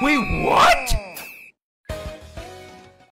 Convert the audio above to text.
Wait, what?